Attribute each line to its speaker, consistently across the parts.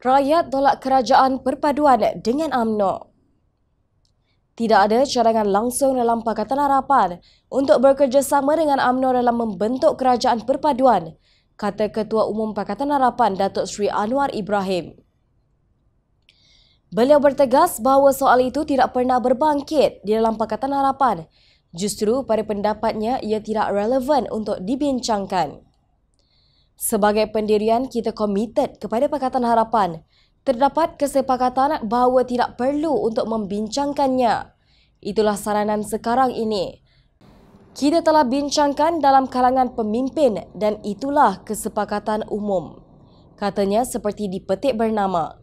Speaker 1: Rakyat tolak kerajaan perpaduan dengan AMNO. Tidak ada cadangan langsung dalam Pakatan Harapan untuk bekerjasama dengan AMNO dalam membentuk kerajaan perpaduan, kata Ketua Umum Pakatan Harapan Datuk Seri Anwar Ibrahim. Beliau bertegas bahawa soal itu tidak pernah berbangkit di dalam Pakatan Harapan. Justru pada pendapatnya ia tidak relevan untuk dibincangkan. Sebagai pendirian, kita komited kepada Pakatan Harapan. Terdapat kesepakatan bahawa tidak perlu untuk membincangkannya. Itulah saranan sekarang ini. Kita telah bincangkan dalam kalangan pemimpin dan itulah kesepakatan umum. Katanya seperti di petik bernama.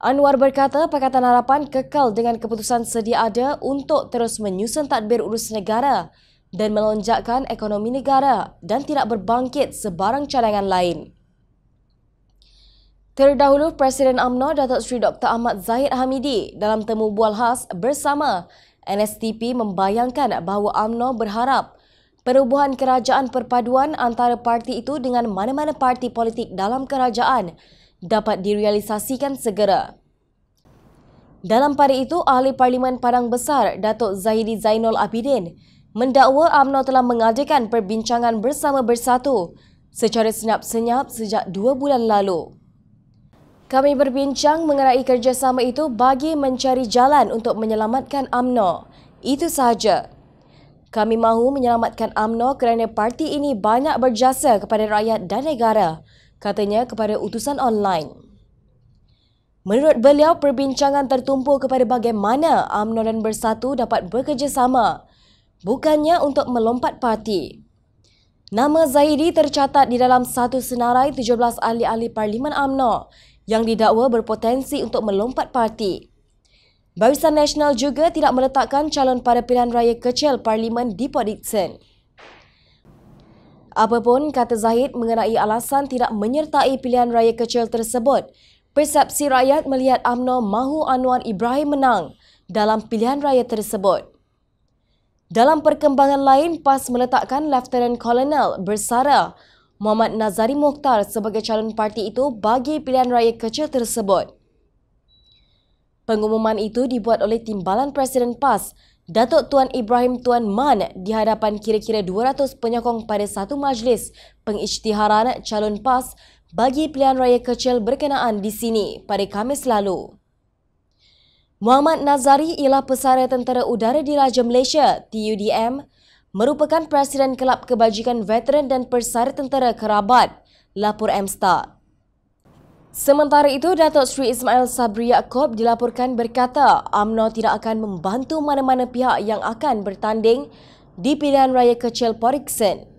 Speaker 1: Anwar berkata Pakatan Harapan kekal dengan keputusan sedia ada untuk terus menyusun tadbir urus negara dan melonjakkan ekonomi negara dan tidak berbangkit sebarang cadangan lain. Terdahulu, Presiden AMNO Datuk Seri Dr. Ahmad Zahid Hamidi dalam temu bual khas bersama NSTP membayangkan bahawa AMNO berharap perubahan kerajaan perpaduan antara parti itu dengan mana-mana parti politik dalam kerajaan dapat direalisasikan segera. Dalam pada itu, Ahli Parlimen Padang Besar Datuk Zahidi Zainul Abidin mendakwa UMNO telah mengadakan perbincangan bersama bersatu secara senyap-senyap sejak dua bulan lalu. Kami berbincang mengenai kerjasama itu bagi mencari jalan untuk menyelamatkan UMNO. Itu sahaja. Kami mahu menyelamatkan UMNO kerana parti ini banyak berjasa kepada rakyat dan negara, katanya kepada utusan online. Menurut beliau, perbincangan tertumpu kepada bagaimana UMNO dan Bersatu dapat bekerjasama bukannya untuk melompat parti. Nama Zahidi tercatat di dalam satu senarai 17 ahli-ahli Parlimen AMNO yang didakwa berpotensi untuk melompat parti. Barisan Nasional juga tidak meletakkan calon pada pilihan raya kecil Parlimen di Port Dickson. Apapun kata Zahid mengenai alasan tidak menyertai pilihan raya kecil tersebut, persepsi rakyat melihat AMNO mahu Anwar Ibrahim menang dalam pilihan raya tersebut. Dalam perkembangan lain, PAS meletakkan Lieutenant Colonel bersara Muhammad Nazari Mokhtar sebagai calon parti itu bagi pilihan raya kecil tersebut. Pengumuman itu dibuat oleh Timbalan Presiden PAS, Datuk Tuan Ibrahim Tuan Man di hadapan kira-kira 200 penyokong pada satu majlis pengisytiharan calon PAS bagi pilihan raya kecil berkenaan di sini pada Khamis lalu. Muhammad Nazari ialah pesara Tentera Udara Diraja Malaysia, TUDM, merupakan Presiden Kelab Kebajikan Veteran dan Pesara Tentera Kerabat, lapor MSTAR. Sementara itu, Datuk Sri Ismail Sabri Yaakob dilaporkan berkata AMNO tidak akan membantu mana-mana pihak yang akan bertanding di pilihan raya kecil Poriksen.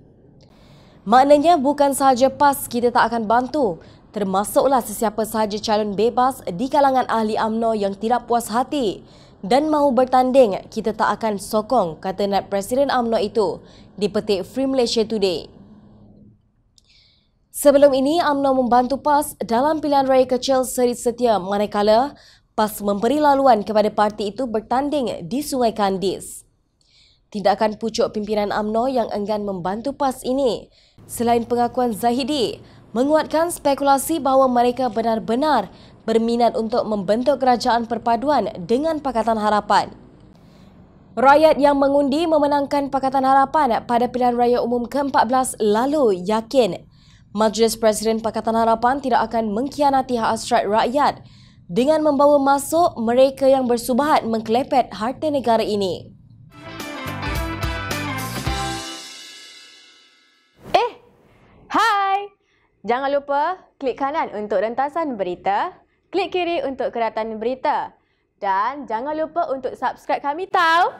Speaker 1: Maknanya bukan sahaja PAS kita tak akan bantu, termasuklah sesiapa sahaja calon bebas di kalangan ahli AMNO yang tidak puas hati dan mahu bertanding, kita tak akan sokong, kata Nat Presiden AMNO itu di petik Free Malaysia Today. Sebelum ini, AMNO membantu PAS dalam pilihan raya kecil seri setia manakala PAS memberi laluan kepada parti itu bertanding di Sungai Kandis. Tindakan pucuk pimpinan AMNO yang enggan membantu PAS ini, selain pengakuan Zahidi, menguatkan spekulasi bahawa mereka benar-benar berminat untuk membentuk kerajaan perpaduan dengan Pakatan Harapan. Rakyat yang mengundi memenangkan Pakatan Harapan pada pilihan raya umum ke-14 lalu yakin Majlis Presiden Pakatan Harapan tidak akan mengkhianati hak asrat rakyat dengan membawa masuk mereka yang bersubahat mengklepet harta negara ini.
Speaker 2: Jangan lupa klik kanan untuk rentasan berita, klik kiri untuk keratan berita dan jangan lupa untuk subscribe kami tahu.